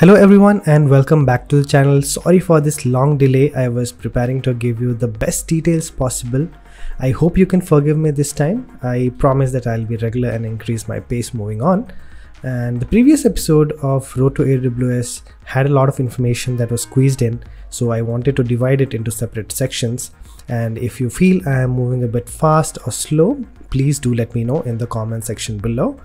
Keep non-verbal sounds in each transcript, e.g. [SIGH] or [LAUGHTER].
Hello everyone and welcome back to the channel. Sorry for this long delay. I was preparing to give you the best details possible. I hope you can forgive me this time. I promise that I'll be regular and increase my pace moving on. And the previous episode of Road to AWS had a lot of information that was squeezed in, so I wanted to divide it into separate sections. And if you feel I am moving a bit fast or slow, please do let me know in the comment section below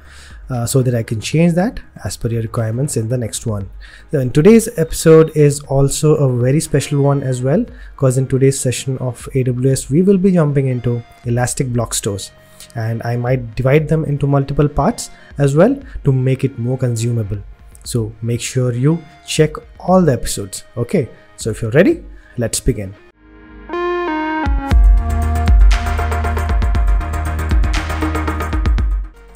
uh, so that I can change that as per your requirements in the next one. And today's episode is also a very special one as well because in today's session of AWS we will be jumping into Elastic Block Stores and I might divide them into multiple parts as well to make it more consumable. So make sure you check all the episodes. Okay, so if you're ready, let's begin.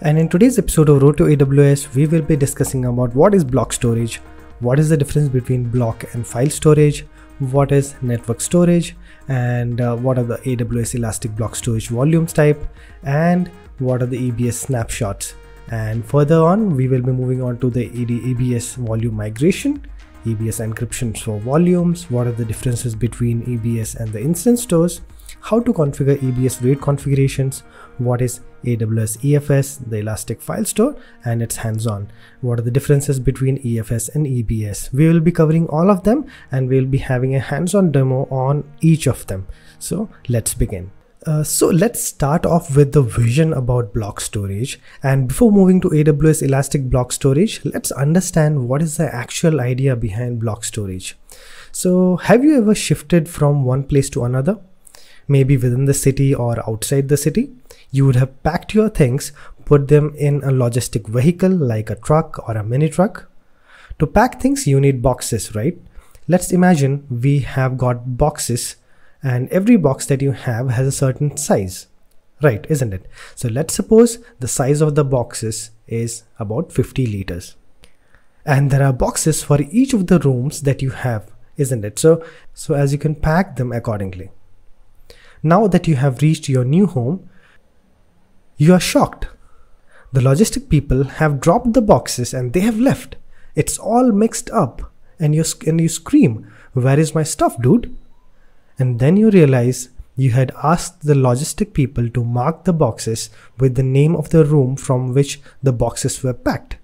And in today's episode of Road to AWS, we will be discussing about what is block storage, what is the difference between block and file storage, what is network storage, and uh, what are the AWS Elastic Block Storage volumes type, and what are the EBS snapshots. And further on, we will be moving on to the EBS volume migration, EBS encryption for volumes, what are the differences between EBS and the instance stores, how to configure EBS RAID configurations, what is AWS EFS, the Elastic File Store, and its hands-on. What are the differences between EFS and EBS? We will be covering all of them and we'll be having a hands-on demo on each of them. So let's begin. Uh, so let's start off with the vision about block storage and before moving to AWS Elastic Block Storage, let's understand what is the actual idea behind block storage. So have you ever shifted from one place to another? Maybe within the city or outside the city, you would have packed your things, put them in a logistic vehicle like a truck or a mini truck. To pack things, you need boxes, right? Let's imagine we have got boxes and every box that you have has a certain size, right? Isn't it? So let's suppose the size of the boxes is about 50 liters. And there are boxes for each of the rooms that you have, isn't it? So, so as you can pack them accordingly. Now that you have reached your new home, you are shocked. The logistic people have dropped the boxes and they have left. It's all mixed up and you, and you scream, Where is my stuff, dude? And then you realize you had asked the logistic people to mark the boxes with the name of the room from which the boxes were packed.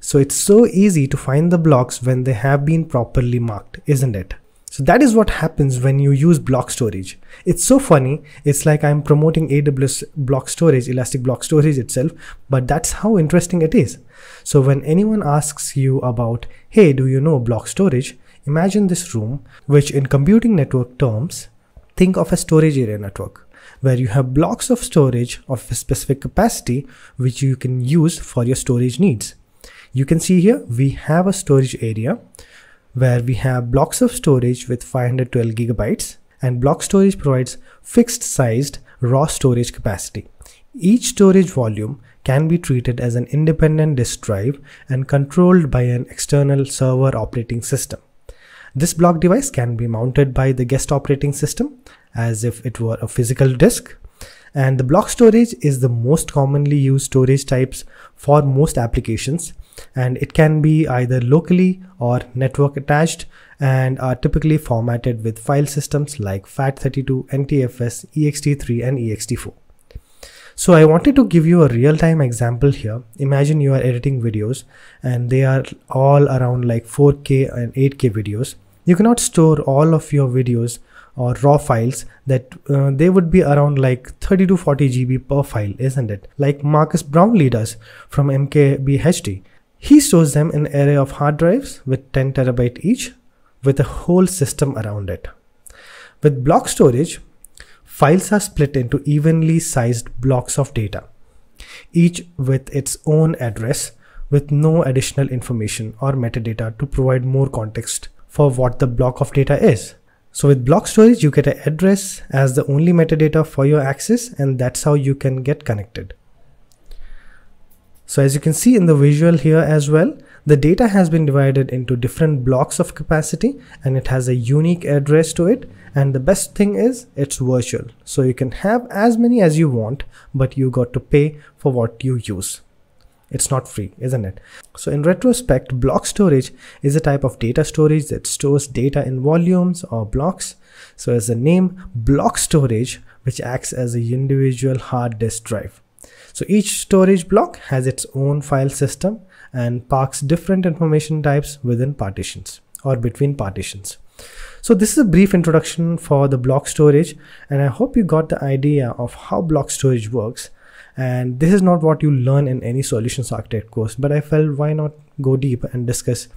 So it's so easy to find the blocks when they have been properly marked, isn't it? So that is what happens when you use block storage. It's so funny. It's like I'm promoting AWS block storage, Elastic Block Storage itself, but that's how interesting it is. So when anyone asks you about, hey, do you know block storage? Imagine this room, which in computing network terms, think of a storage area network where you have blocks of storage of a specific capacity which you can use for your storage needs. You can see here we have a storage area where we have blocks of storage with 512 gigabytes and block storage provides fixed sized raw storage capacity. Each storage volume can be treated as an independent disk drive and controlled by an external server operating system. This block device can be mounted by the guest operating system as if it were a physical disk and the block storage is the most commonly used storage types for most applications and it can be either locally or network attached and are typically formatted with file systems like FAT32, NTFS, ext3 and ext4. So I wanted to give you a real-time example here. Imagine you are editing videos and they are all around like 4K and 8K videos. You cannot store all of your videos or raw files that uh, they would be around like 30 to 40 GB per file, isn't it? Like Marques Brownlee does from MKBHD. He stores them in an array of hard drives with 10 terabyte each with a whole system around it. With block storage, files are split into evenly sized blocks of data, each with its own address with no additional information or metadata to provide more context for what the block of data is. So with block storage, you get an address as the only metadata for your access and that's how you can get connected. So as you can see in the visual here as well, the data has been divided into different blocks of capacity and it has a unique address to it. And the best thing is it's virtual. So you can have as many as you want, but you got to pay for what you use. It's not free, isn't it? So in retrospect, block storage is a type of data storage that stores data in volumes or blocks. So as the name, block storage, which acts as a individual hard disk drive. So each storage block has its own file system and parks different information types within partitions or between partitions. So this is a brief introduction for the block storage and I hope you got the idea of how block storage works and this is not what you learn in any solutions architect course but i felt why not go deep and discuss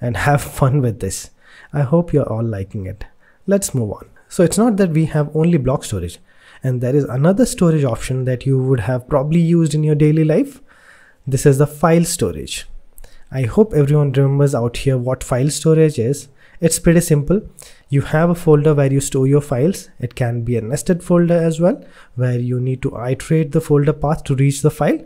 and [LAUGHS] have fun with this? I hope you're all liking it. Let's move on. So it's not that we have only block storage and there is another storage option that you would have probably used in your daily life. This is the file storage. I hope everyone remembers out here what file storage is it's pretty simple. You have a folder where you store your files. It can be a nested folder as well where you need to iterate the folder path to reach the file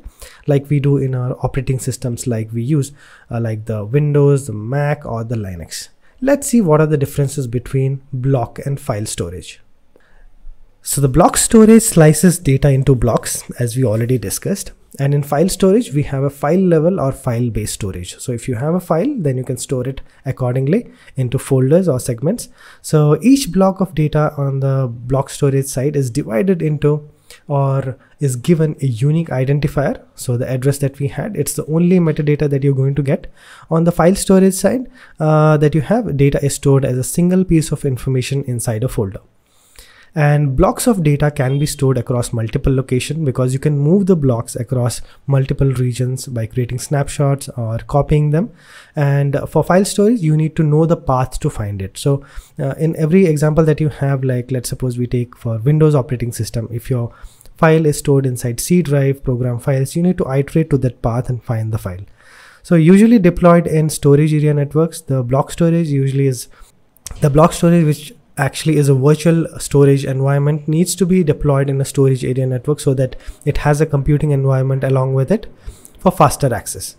like we do in our operating systems like we use uh, like the windows the mac or the linux. Let's see what are the differences between block and file storage so the block storage slices data into blocks as we already discussed. And in file storage we have a file level or file based storage. So if you have a file then you can store it accordingly into folders or segments. So each block of data on the block storage side is divided into or is given a unique identifier. So the address that we had it's the only metadata that you're going to get. On the file storage side uh, that you have data is stored as a single piece of information inside a folder and blocks of data can be stored across multiple locations because you can move the blocks across multiple regions by creating snapshots or copying them. And for file storage you need to know the path to find it. So uh, in every example that you have like let's suppose we take for windows operating system if your file is stored inside c drive program files you need to iterate to that path and find the file. So usually deployed in storage area networks the block storage usually is the block storage which actually is a virtual storage environment needs to be deployed in a storage area network so that it has a computing environment along with it for faster access.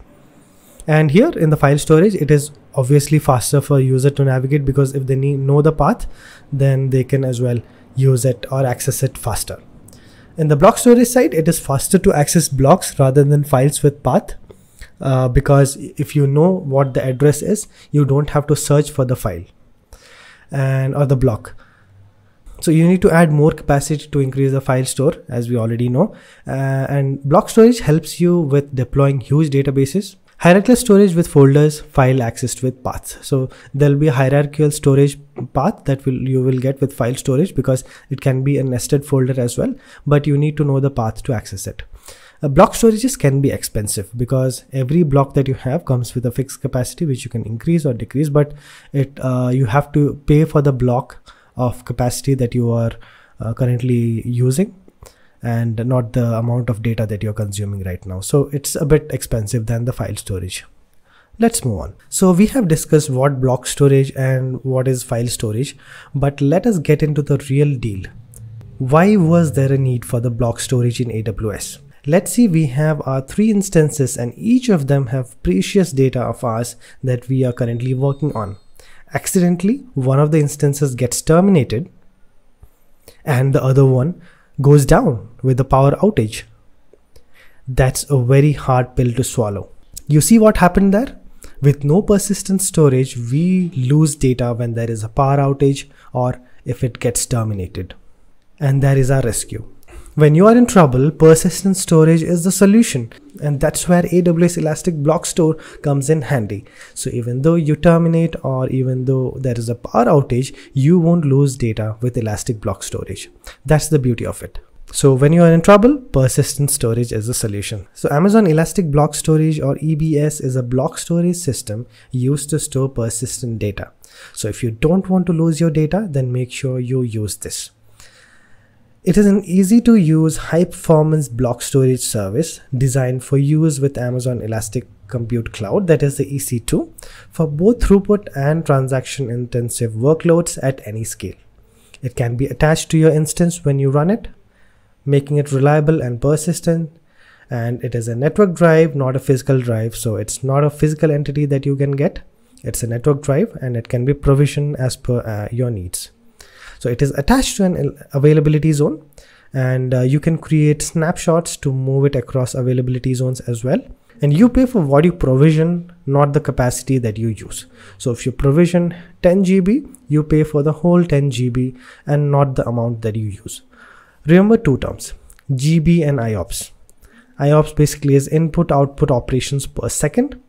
And here in the file storage it is obviously faster for user to navigate because if they know the path then they can as well use it or access it faster. In the block storage side it is faster to access blocks rather than files with path uh, because if you know what the address is you don't have to search for the file and or the block. So you need to add more capacity to increase the file store as we already know. Uh, and block storage helps you with deploying huge databases. Hierarchical storage with folders file accessed with paths. So there'll be a hierarchical storage path that will you will get with file storage because it can be a nested folder as well but you need to know the path to access it uh, block storages can be expensive because every block that you have comes with a fixed capacity which you can increase or decrease but it uh, you have to pay for the block of capacity that you are uh, currently using and not the amount of data that you're consuming right now. So it's a bit expensive than the file storage. Let's move on. So we have discussed what block storage and what is file storage but let us get into the real deal. Why was there a need for the block storage in aws Let's see we have our three instances and each of them have precious data of ours that we are currently working on. Accidentally, one of the instances gets terminated and the other one goes down with the power outage. That's a very hard pill to swallow. You see what happened there? With no persistent storage, we lose data when there is a power outage or if it gets terminated. And there is our rescue. When you are in trouble, persistent storage is the solution and that's where AWS Elastic Block Store comes in handy. So even though you terminate or even though there is a power outage, you won't lose data with Elastic Block Storage. That's the beauty of it. So when you are in trouble, persistent storage is the solution. So Amazon Elastic Block Storage or EBS is a block storage system used to store persistent data. So if you don't want to lose your data, then make sure you use this. It is an easy to use high performance block storage service designed for use with Amazon Elastic Compute Cloud that is the EC2 for both throughput and transaction intensive workloads at any scale. It can be attached to your instance when you run it, making it reliable and persistent. And it is a network drive, not a physical drive. So it's not a physical entity that you can get. It's a network drive and it can be provisioned as per uh, your needs. So it is attached to an availability zone and uh, you can create snapshots to move it across availability zones as well. and you pay for what you provision not the capacity that you use. So if you provision 10 gb you pay for the whole 10 gb and not the amount that you use. Remember two terms gb and iops iops basically is input output operations per second.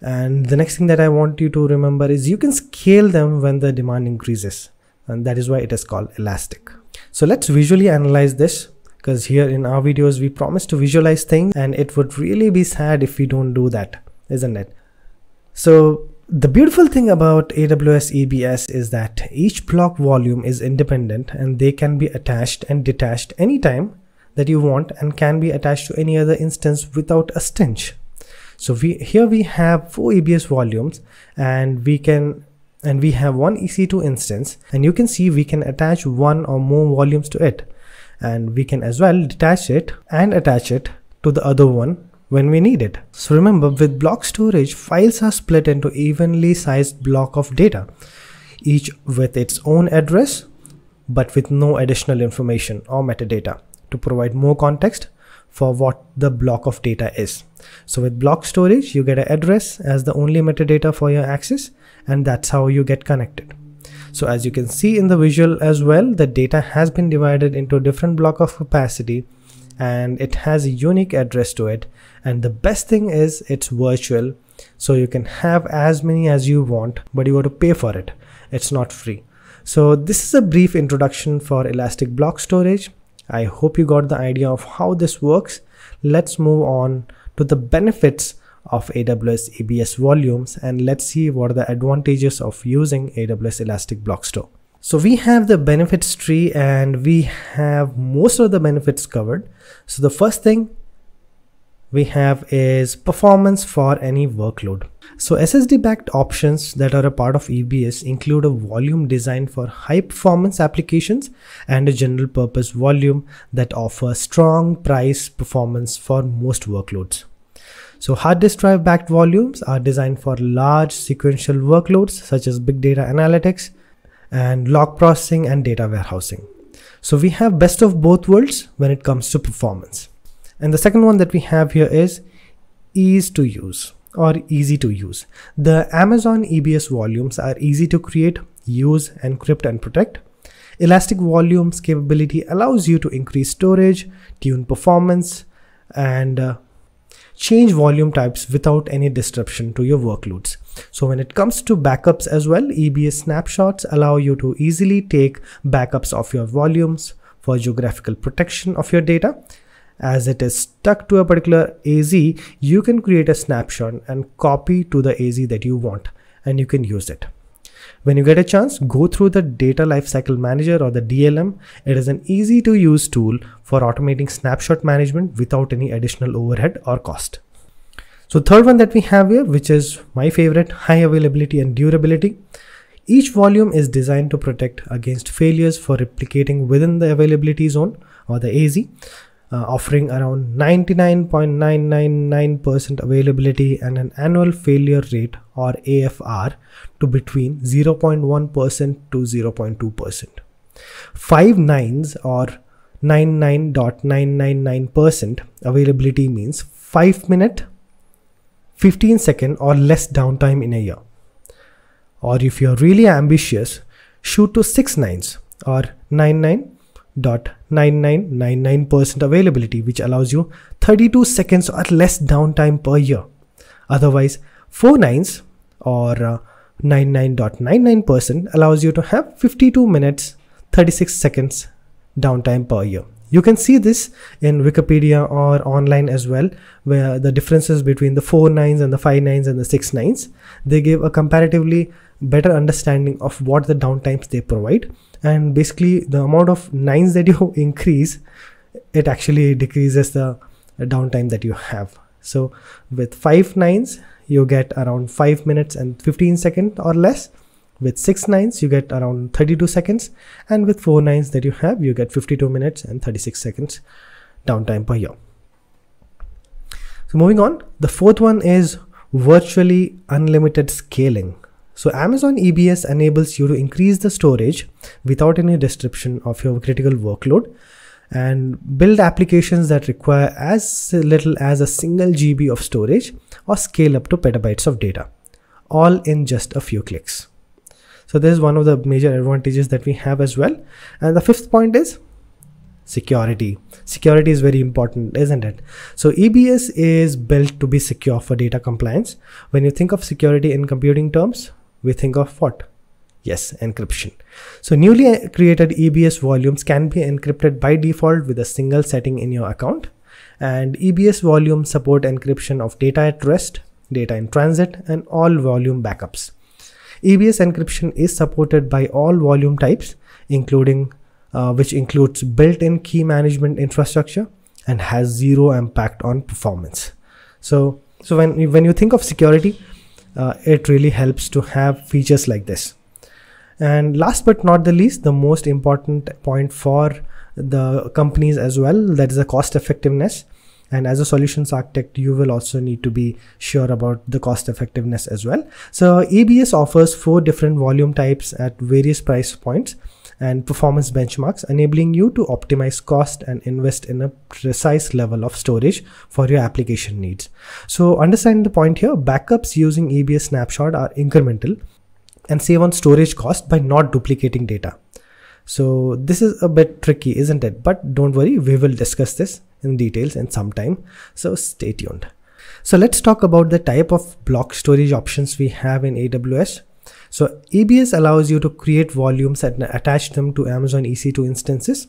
And the next thing that i want you to remember is you can scale them when the demand increases and that is why it is called elastic. So let's visually analyze this because here in our videos we promise to visualize things and it would really be sad if we don't do that isn't it? So the beautiful thing about AWS EBS is that each block volume is independent and they can be attached and detached anytime that you want and can be attached to any other instance without a stench. So we here we have four EBS volumes and we can and we have one EC2 instance and you can see we can attach one or more volumes to it and we can as well detach it and attach it to the other one when we need it. So remember with block storage files are split into evenly sized block of data each with its own address but with no additional information or metadata to provide more context for what the block of data is. So with block storage you get an address as the only metadata for your access and that's how you get connected. So as you can see in the visual as well, the data has been divided into a different block of capacity and it has a unique address to it. And the best thing is it's virtual. So you can have as many as you want, but you got to pay for it. It's not free. So this is a brief introduction for Elastic Block Storage. I hope you got the idea of how this works. Let's move on to the benefits of AWS EBS volumes and let's see what are the advantages of using AWS Elastic Block Store. So we have the benefits tree and we have most of the benefits covered. So the first thing we have is performance for any workload. So SSD backed options that are a part of EBS include a volume designed for high performance applications and a general purpose volume that offers strong price performance for most workloads. So hard disk drive backed volumes are designed for large sequential workloads such as big data analytics and log processing and data warehousing. So we have best of both worlds when it comes to performance. And the second one that we have here is ease to use or easy to use. The Amazon EBS volumes are easy to create, use, encrypt and protect. Elastic Volumes capability allows you to increase storage, tune performance, and uh, change volume types without any disruption to your workloads. So when it comes to backups as well, EBS snapshots allow you to easily take backups of your volumes for geographical protection of your data. As it is stuck to a particular AZ, you can create a snapshot and copy to the AZ that you want and you can use it. When you get a chance, go through the Data Lifecycle Manager or the DLM. It is an easy to use tool for automating snapshot management without any additional overhead or cost. So third one that we have here, which is my favorite, high availability and durability. Each volume is designed to protect against failures for replicating within the availability zone or the AZ uh, offering around 99.999% availability and an annual failure rate or AFR to between 0.1% to 0.2%. Five nines or 99.999% availability means 5 minute, 15 second or less downtime in a year. Or if you're really ambitious, shoot to 6 nines or 99 0.9999% availability, which allows you 32 seconds or less downtime per year. Otherwise, 4 nines or 99.99% uh, allows you to have 52 minutes 36 seconds downtime per year. You can see this in Wikipedia or online as well, where the differences between the four nines and the five nines and the six nines, they give a comparatively better understanding of what the downtimes they provide. And basically the amount of nines that [LAUGHS] you increase it actually decreases the downtime that you have. So with five nines you get around 5 minutes and 15 seconds or less with 6 nines you get around 32 seconds and with 4 nines that you have you get 52 minutes and 36 seconds downtime per year so moving on the fourth one is virtually unlimited scaling so Amazon EBS enables you to increase the storage without any disruption of your critical workload and build applications that require as little as a single GB of storage or scale up to petabytes of data, all in just a few clicks. So this is one of the major advantages that we have as well. And the fifth point is security. Security is very important, isn't it? So EBS is built to be secure for data compliance. When you think of security in computing terms, we think of what? Yes, encryption. So newly created EBS volumes can be encrypted by default with a single setting in your account. And EBS volumes support encryption of data at rest, data in transit, and all volume backups. EBS encryption is supported by all volume types, including uh, which includes built-in key management infrastructure and has zero impact on performance. So, so when when you think of security, uh, it really helps to have features like this. And last but not the least, the most important point for the companies as well, that is the cost effectiveness and as a solutions architect you will also need to be sure about the cost effectiveness as well. So ebs offers four different volume types at various price points and performance benchmarks enabling you to optimize cost and invest in a precise level of storage for your application needs. So understand the point here backups using ebs snapshot are incremental and save on storage cost by not duplicating data. So this is a bit tricky, isn't it? But don't worry, we will discuss this in details in some time. So stay tuned. So let's talk about the type of block storage options we have in AWS. So EBS allows you to create volumes and attach them to Amazon EC2 instances.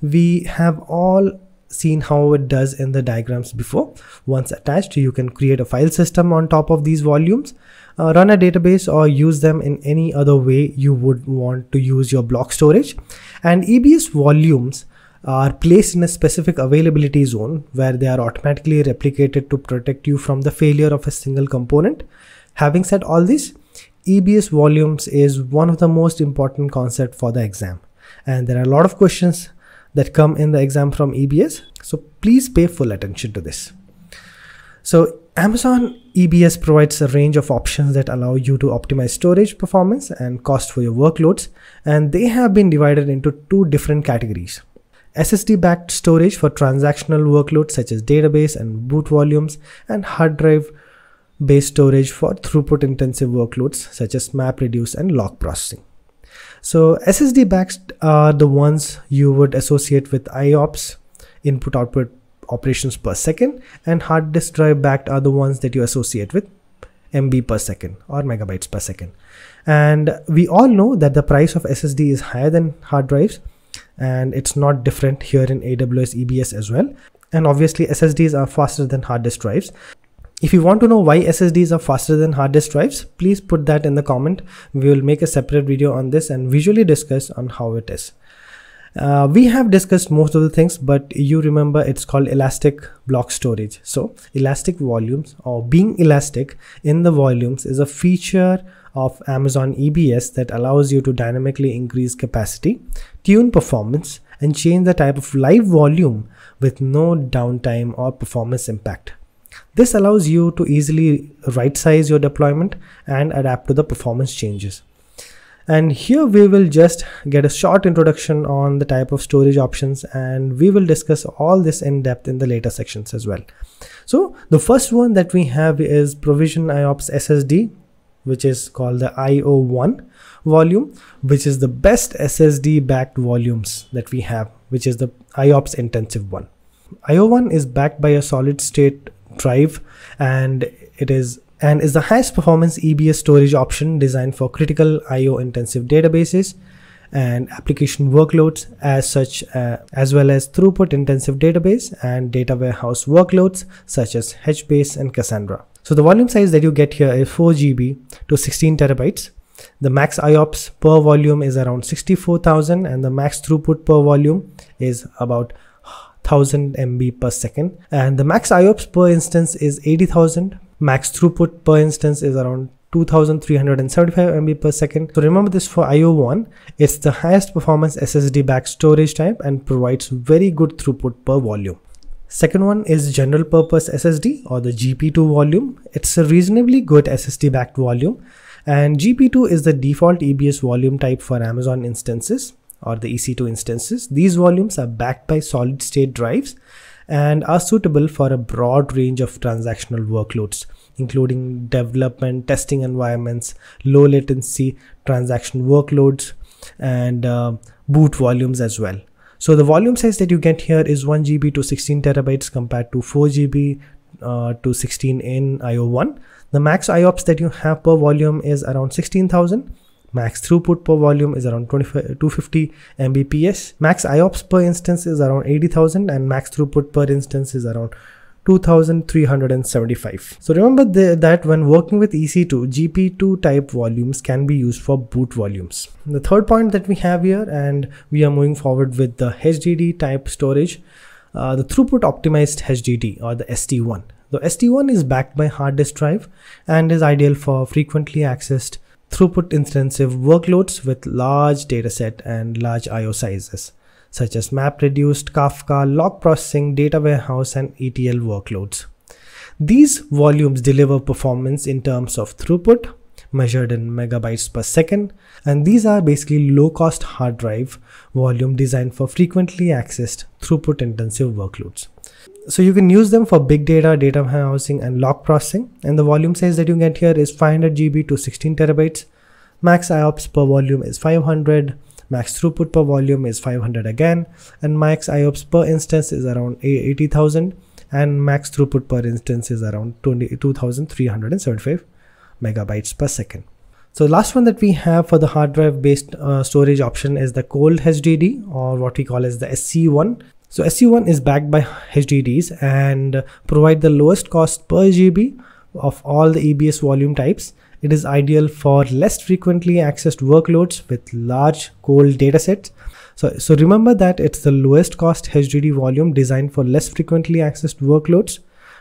We have all seen how it does in the diagrams before. Once attached, you can create a file system on top of these volumes uh, run a database or use them in any other way you would want to use your block storage. And EBS volumes are placed in a specific availability zone where they are automatically replicated to protect you from the failure of a single component. Having said all this, EBS volumes is one of the most important concept for the exam. And there are a lot of questions that come in the exam from EBS. So please pay full attention to this. So Amazon EBS provides a range of options that allow you to optimize storage performance and cost for your workloads, and they have been divided into two different categories. SSD backed storage for transactional workloads such as database and boot volumes, and hard drive based storage for throughput intensive workloads such as MapReduce and log processing. So, SSD backed are the ones you would associate with IOPS, input output operations per second and hard disk drive backed are the ones that you associate with MB per second or megabytes per second. And we all know that the price of SSD is higher than hard drives and it's not different here in AWS EBS as well. And obviously SSDs are faster than hard disk drives. If you want to know why SSDs are faster than hard disk drives, please put that in the comment. We will make a separate video on this and visually discuss on how it is. Uh, we have discussed most of the things, but you remember it's called elastic block storage. So elastic volumes or being elastic in the volumes is a feature of Amazon EBS that allows you to dynamically increase capacity, tune performance, and change the type of live volume with no downtime or performance impact. This allows you to easily right size your deployment and adapt to the performance changes. And here we will just get a short introduction on the type of storage options and we will discuss all this in depth in the later sections as well. So the first one that we have is provision IOPS SSD which is called the IO1 volume which is the best SSD backed volumes that we have which is the IOPS intensive one IO1 is backed by a solid state drive and it is and is the highest performance EBS storage option designed for critical IO intensive databases and application workloads as such uh, as well as throughput intensive database and data warehouse workloads such as HBase and Cassandra. So the volume size that you get here is 4 GB to 16 terabytes. The max IOPS per volume is around 64,000 and the max throughput per volume is about 1000 MB per second and the max IOPS per instance is 80,000 Max throughput per instance is around 2375 MB per second. So remember this for IO1, it's the highest performance SSD backed storage type and provides very good throughput per volume. Second one is general purpose SSD or the GP2 volume. It's a reasonably good SSD backed volume and GP2 is the default EBS volume type for Amazon instances or the EC2 instances. These volumes are backed by solid state drives and are suitable for a broad range of transactional workloads, including development, testing environments, low latency transaction workloads, and uh, boot volumes as well. So the volume size that you get here is 1 GB to 16 terabytes compared to 4 GB uh, to 16 in IO1. The max IOPS that you have per volume is around 16,000 Max throughput per volume is around 250 Mbps. Max IOPS per instance is around 80,000 and max throughput per instance is around 2375. So remember the, that when working with EC2, GP2 type volumes can be used for boot volumes. The third point that we have here and we are moving forward with the HDD type storage, uh, the throughput optimized HDD or the ST1. The ST1 is backed by hard disk drive and is ideal for frequently accessed throughput intensive workloads with large dataset and large IO sizes, such as MapReduce, Kafka, log processing, data warehouse, and ETL workloads. These volumes deliver performance in terms of throughput, measured in megabytes per second, and these are basically low cost hard drive volume designed for frequently accessed throughput intensive workloads so you can use them for big data, data warehousing and log processing. And the volume size that you get here is 500 GB to 16 terabytes. Max IOPS per volume is 500. Max throughput per volume is 500 again. And max IOPS per instance is around 80,000. And max throughput per instance is around 22,375 megabytes per second. So last one that we have for the hard drive based uh, storage option is the cold HDD or what we call as the SC1. So SC1 is backed by HDDs and provide the lowest cost per GB of all the EBS volume types. It is ideal for less frequently accessed workloads with large cold datasets. So, so remember that it's the lowest cost HDD volume designed for less frequently accessed workloads.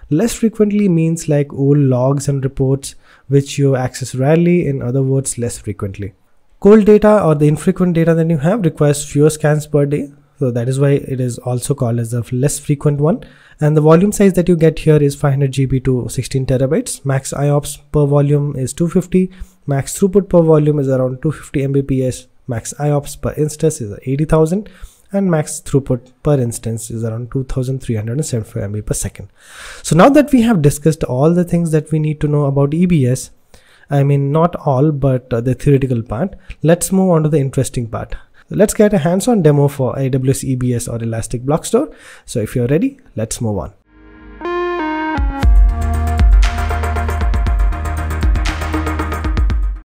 Less frequently means like old logs and reports which you access rarely, in other words, less frequently. Cold data or the infrequent data that you have requires fewer scans per day so that is why it is also called as a less frequent one. And the volume size that you get here is 500 GB to 16 terabytes. Max IOPS per volume is 250 max throughput per volume is around 250 Mbps. Max IOPS per instance is 80,000 and max throughput per instance is around 2375 MB per second. So now that we have discussed all the things that we need to know about EBS, I mean not all but uh, the theoretical part, let's move on to the interesting part. Let's get a hands-on demo for AWS EBS or Elastic Block Store. So if you're ready, let's move on.